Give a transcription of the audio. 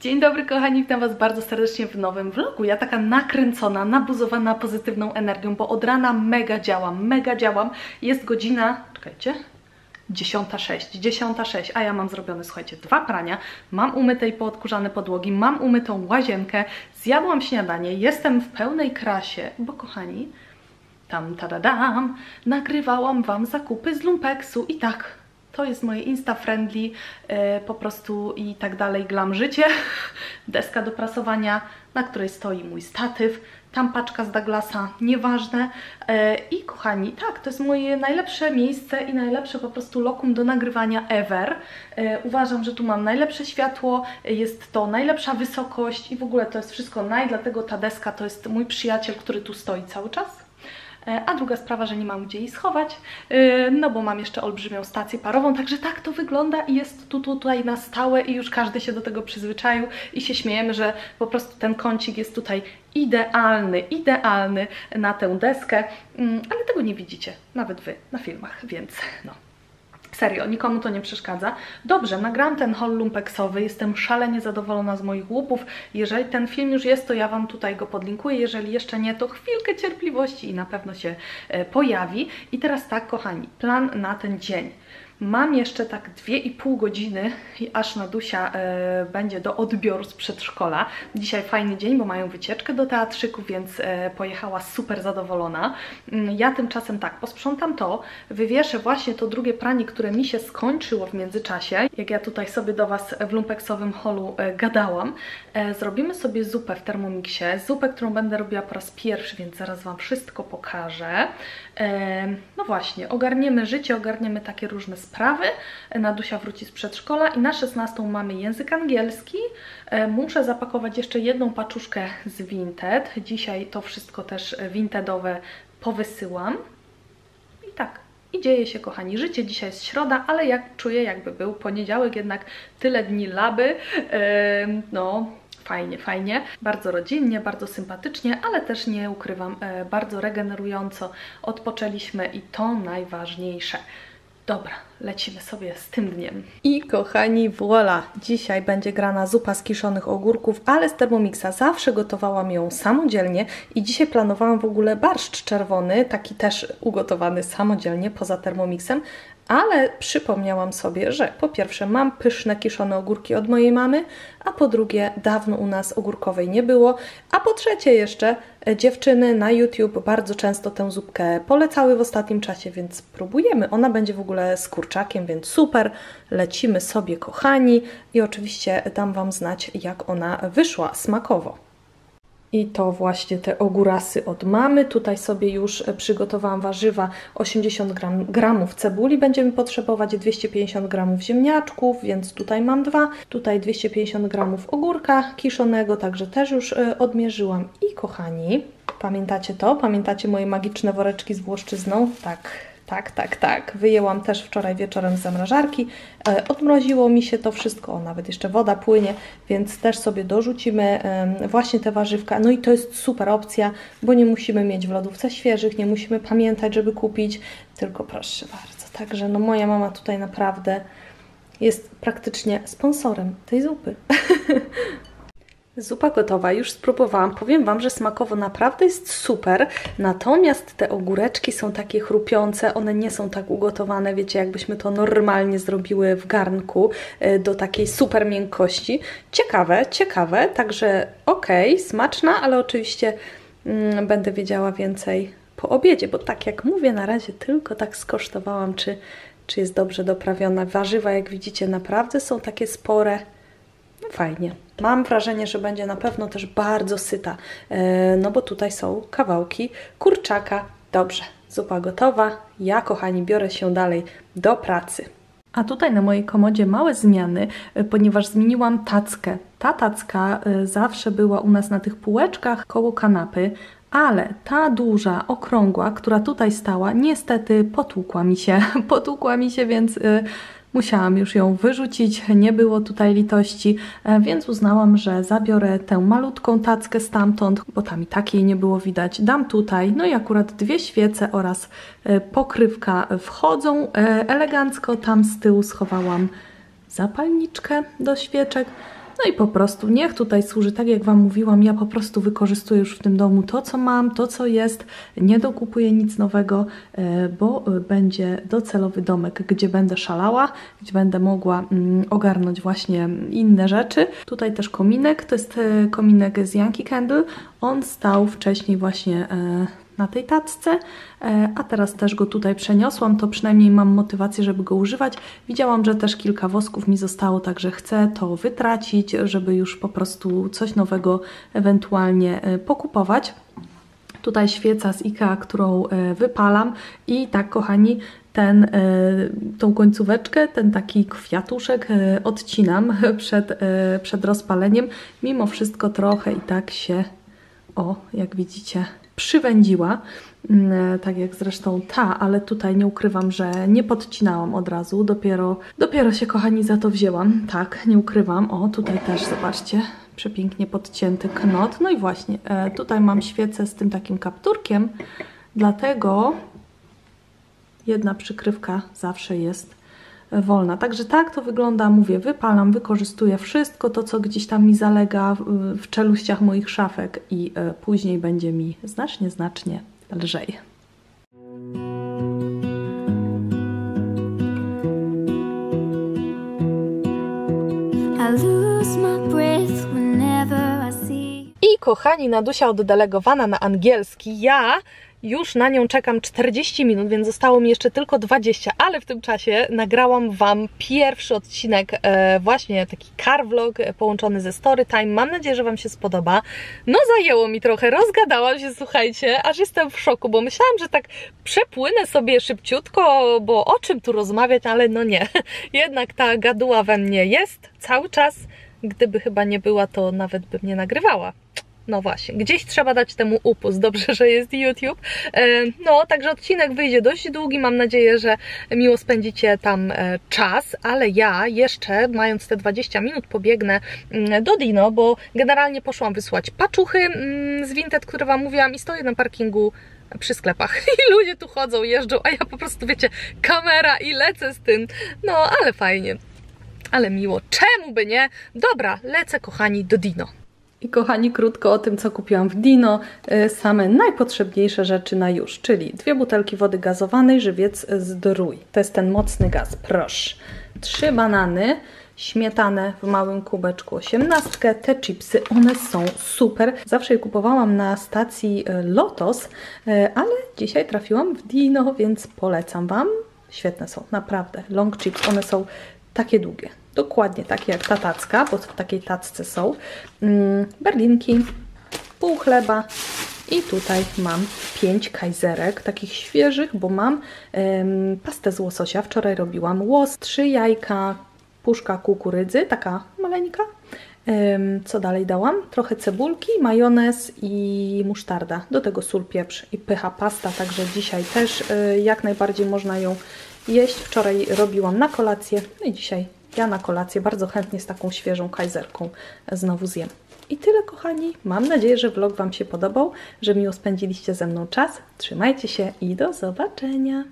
Dzień dobry kochani, witam Was bardzo serdecznie w nowym vlogu. Ja taka nakręcona, nabuzowana pozytywną energią, bo od rana mega działam, mega działam. Jest godzina, czekajcie, 10.06, 10.06, a ja mam zrobione, słuchajcie, dwa prania, mam umyte i poodkurzane podłogi, mam umytą łazienkę, zjadłam śniadanie, jestem w pełnej krasie, bo kochani, tam tadadam, nagrywałam Wam zakupy z Lumpeksu i tak, to jest moje insta-friendly e, po prostu i tak dalej glam życie. Deska do prasowania, na której stoi mój statyw, tam paczka z Douglasa, nieważne. E, I kochani, tak, to jest moje najlepsze miejsce i najlepsze po prostu lokum do nagrywania ever. E, uważam, że tu mam najlepsze światło, jest to najlepsza wysokość i w ogóle to jest wszystko naj, dlatego ta deska to jest mój przyjaciel, który tu stoi cały czas. E, a druga sprawa, że nie mam gdzie jej schować, e, no bo mam jeszcze olbrzymią stację parową, także tak to wygląda i jest tu tutaj na stałe i już każdy się do tego przyzwyczaił i się śmiejemy, że po prostu ten kącik jest tutaj idealny, idealny na tę deskę, mm, ale tego nie widzicie, nawet Wy na filmach, więc no. Serio, nikomu to nie przeszkadza. Dobrze, nagram ten haul lumpeksowy, jestem szalenie zadowolona z moich łupów. Jeżeli ten film już jest, to ja Wam tutaj go podlinkuję. Jeżeli jeszcze nie, to chwilkę cierpliwości i na pewno się e, pojawi. I teraz tak, kochani, plan na ten dzień. Mam jeszcze tak 2,5 godziny aż Nadusia e, będzie do odbioru z przedszkola. Dzisiaj fajny dzień, bo mają wycieczkę do teatrzyku, więc e, pojechała super zadowolona. Mm, ja tymczasem tak, posprzątam to, wywieszę właśnie to drugie pranie, które mi się skończyło w międzyczasie, jak ja tutaj sobie do Was w lumpeksowym holu e, gadałam. E, zrobimy sobie zupę w Thermomixie, zupę, którą będę robiła po raz pierwszy, więc zaraz Wam wszystko pokażę. E, no właśnie, ogarniemy życie, ogarniemy takie różne sprawy. Nadusia wróci z przedszkola i na 16 mamy język angielski. E, muszę zapakować jeszcze jedną paczuszkę z Vinted. Dzisiaj to wszystko też vintedowe powysyłam. I tak, i dzieje się, kochani, życie. Dzisiaj jest środa, ale jak czuję, jakby był poniedziałek, jednak tyle dni laby. no, fajnie, fajnie. Bardzo rodzinnie, bardzo sympatycznie, ale też nie ukrywam, e, bardzo regenerująco odpoczęliśmy i to najważniejsze. Dobra, lecimy sobie z tym dniem. I kochani, voila! Dzisiaj będzie grana zupa z kiszonych ogórków, ale z Thermomixa zawsze gotowałam ją samodzielnie i dzisiaj planowałam w ogóle barszcz czerwony, taki też ugotowany samodzielnie poza Thermomixem, ale przypomniałam sobie, że po pierwsze mam pyszne kiszone ogórki od mojej mamy, a po drugie dawno u nas ogórkowej nie było, a po trzecie jeszcze e, dziewczyny na YouTube bardzo często tę zupkę polecały w ostatnim czasie, więc próbujemy. Ona będzie w ogóle z kurczakiem, więc super. Lecimy sobie kochani i oczywiście dam Wam znać jak ona wyszła smakowo. I to właśnie te ogórasy od mamy. Tutaj sobie już przygotowałam warzywa 80 gram, gramów cebuli. Będziemy potrzebować 250 gramów ziemniaczków, więc tutaj mam dwa. Tutaj 250 gramów ogórka kiszonego, także też już e, odmierzyłam. I kochani, pamiętacie to? Pamiętacie moje magiczne woreczki z włoszczyzną? Tak, tak, tak, tak. Wyjęłam też wczoraj wieczorem z zamrażarki. E, odmroziło mi się to wszystko, nawet jeszcze woda płynie, więc też sobie dorzucimy właśnie te warzywka. No i to jest super opcja, bo nie musimy mieć w lodówce świeżych, nie musimy pamiętać, żeby kupić, tylko proszę bardzo. Także no moja mama tutaj naprawdę jest praktycznie sponsorem tej zupy. Zupa gotowa, już spróbowałam. Powiem Wam, że smakowo naprawdę jest super, natomiast te ogóreczki są takie chrupiące, one nie są tak ugotowane, wiecie, jakbyśmy to normalnie zrobiły w garnku e, do takiej super miękkości. Ciekawe, ciekawe, także okej, okay, smaczna, ale oczywiście mm, będę wiedziała więcej po obiedzie, bo tak jak mówię, na razie tylko tak skosztowałam, czy, czy jest dobrze doprawiona. Warzywa, jak widzicie, naprawdę są takie spore, fajnie. Mam wrażenie, że będzie na pewno też bardzo syta, e, no bo tutaj są kawałki kurczaka. Dobrze, zupa gotowa. Ja, kochani, biorę się dalej do pracy. A tutaj na mojej komodzie małe zmiany, e, ponieważ zmieniłam tackę. Ta tacka e, zawsze była u nas na tych półeczkach koło kanapy, ale ta duża, okrągła, która tutaj stała, niestety potłukła mi się. Potłukła mi się, więc Musiałam już ją wyrzucić, nie było tutaj litości, e, więc uznałam, że zabiorę tę malutką tackę stamtąd, bo tam i takiej nie było widać. Dam tutaj, no i akurat dwie świece oraz e, pokrywka wchodzą e, elegancko. Tam z tyłu schowałam zapalniczkę do świeczek. No i po prostu niech tutaj służy, tak jak Wam mówiłam, ja po prostu wykorzystuję już w tym domu to, co mam, to, co jest, nie dokupuję nic nowego, e, bo będzie docelowy domek, gdzie będę szalała, gdzie będę mogła mm, ogarnąć właśnie inne rzeczy. Tutaj też kominek, to jest e, kominek z Yankee Candle, on stał wcześniej właśnie e, na tej tacce, e, a teraz też go tutaj przeniosłam, to przynajmniej mam motywację, żeby go używać. Widziałam, że też kilka wosków mi zostało, także chcę to wytracić, żeby już po prostu coś nowego ewentualnie e, pokupować. Tutaj świeca z IKEA, którą e, wypalam i tak kochani, ten, tą końcóweczkę, ten taki kwiatuszek odcinam przed, przed rozpaleniem. Mimo wszystko trochę i tak się, o jak widzicie, przywędziła, mm, tak jak zresztą ta, ale tutaj nie ukrywam, że nie podcinałam od razu, dopiero, dopiero się kochani za to wzięłam, tak, nie ukrywam, o tutaj też zobaczcie, przepięknie podcięty knot, no i właśnie, e, tutaj mam świecę z tym takim kapturkiem, dlatego jedna przykrywka zawsze jest wolna. Także tak to wygląda, mówię, wypalam, wykorzystuję wszystko to, co gdzieś tam mi zalega w czeluściach moich szafek i e, później będzie mi znacznie, znacznie lżej. I kochani, Nadusia oddelegowana na angielski. Ja już na nią czekam 40 minut, więc zostało mi jeszcze tylko 20, ale w tym czasie nagrałam Wam pierwszy odcinek, e, właśnie taki car vlog e, połączony ze Storytime. Mam nadzieję, że Wam się spodoba. No zajęło mi trochę, rozgadałam się, słuchajcie, aż jestem w szoku, bo myślałam, że tak przepłynę sobie szybciutko, bo o czym tu rozmawiać, ale no nie. Jednak ta gaduła we mnie jest cały czas. Gdyby chyba nie była, to nawet bym nie nagrywała. No właśnie, gdzieś trzeba dać temu upust. Dobrze, że jest YouTube. E, no, także odcinek wyjdzie dość długi. Mam nadzieję, że miło spędzicie tam e, czas, ale ja jeszcze, mając te 20 minut, pobiegnę mm, do Dino, bo generalnie poszłam wysłać paczuchy mm, z Vinted, które Wam mówiłam i stoję na parkingu przy sklepach i ludzie tu chodzą, jeżdżą, a ja po prostu, wiecie, kamera i lecę z tym. No, ale fajnie. Ale miło. Czemu by nie? Dobra, lecę, kochani, do Dino. I kochani, krótko o tym, co kupiłam w Dino. Y, same najpotrzebniejsze rzeczy na już, czyli dwie butelki wody gazowanej, żywiec zdrój. To jest ten mocny gaz, proszę. Trzy banany, śmietanę w małym kubeczku, osiemnastkę. Te chipsy, one są super. Zawsze je kupowałam na stacji y, Lotos, y, ale dzisiaj trafiłam w Dino, więc polecam Wam. Świetne są, naprawdę. Long chips, one są takie długie. Dokładnie takie jak ta tacka, bo w takiej tacce są mm, berlinki, pół chleba i tutaj mam pięć kajzerek, takich świeżych, bo mam ym, pastę z łososia, wczoraj robiłam łos, trzy jajka, puszka kukurydzy, taka maleńka, ym, co dalej dałam? Trochę cebulki, majonez i musztarda, do tego sól, pieprz i pycha pasta, także dzisiaj też y, jak najbardziej można ją jeść. Wczoraj robiłam na kolację, no i dzisiaj ja na kolację bardzo chętnie z taką świeżą kajzerką znowu zjem. I tyle kochani. Mam nadzieję, że vlog Wam się podobał, że miło spędziliście ze mną czas. Trzymajcie się i do zobaczenia.